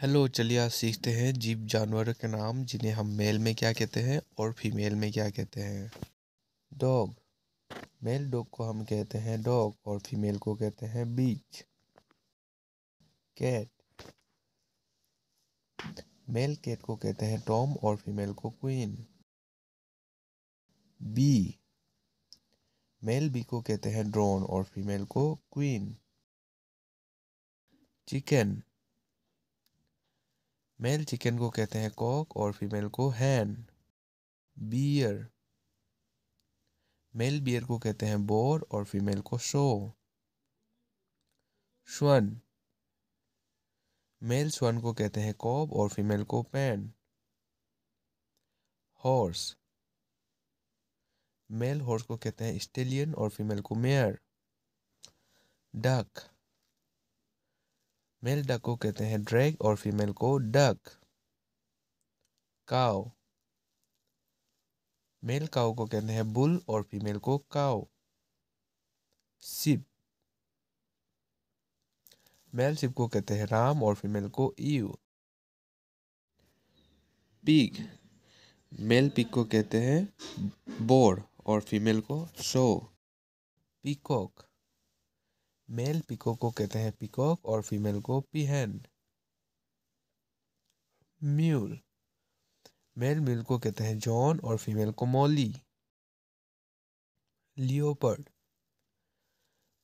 Hello चलिए आज सीखते हैं जीव जानवरों के नाम, जिन्हें हम मेल में क्या कहते हैं और फीमेल में क्या कहते हैं। डॉग मेल डॉग को हम कहते हैं डॉग और फीमेल को कहते हैं बीच कैट मेल कैट को कहते हैं टॉम और फीमेल को क्वीन बी मेल बी को कहते हैं ड्रोन और फीमेल को क्वीन चिकन मेल चिकन को कहते हैं कॉक और फीमेल को हैन बियर मेल बियर को कहते हैं बोर और फीमेल को शो श्वन मेल स्वन को कहते हैं कॉब और फीमेल को पैन हॉर्स मेल हॉर्स को कहते हैं स्टेलियन और फीमेल को मेयर डक मेल डक को कहते हैं ड्रैग और फीमेल को डक काव मेल काव को कहते हैं बुल और फीमेल को काव सिप मेल सिप को कहते हैं राम और फीमेल को ईव पिग मेल पिग को कहते हैं बोर और फीमेल को शो पीकॉक मेल पिकॉक को कहते हैं पिकॉक और फीमेल को पीहन। म्यूल। मेल म्यूल को कहते हैं जॉन और फीमेल को मॉली। लियोपर्ड।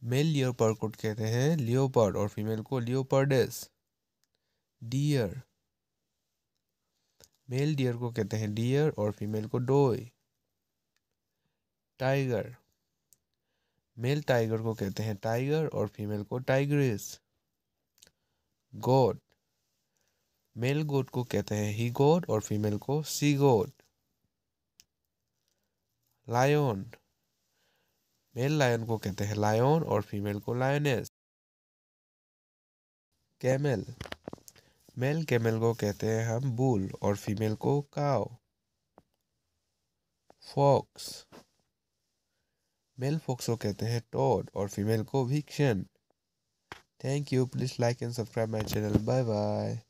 मेल लियोपर्ड को कहते हैं लियोपर्ड और फीमेल को लियोपर्डेस। डियर। मेल डियर को कहते हैं डियर और फीमेल को डोय। टाइगर। मेल टाइगर को कहते हैं टाइगर और फीमेल को टाइग्रेस गोड मेल गोड को कहते हैं ही गोट और फीमेल को she goat lion male lion को कहते हैं लायन और फीमेल को लायनेस कैमल मेल कैमल को कहते हैं हम बुल और फीमेल को काव फॉक्स मेल फोक्स को कहते हैं टॉड और फीमेल को विक्शन thank you please like and subscribe my channel bye bye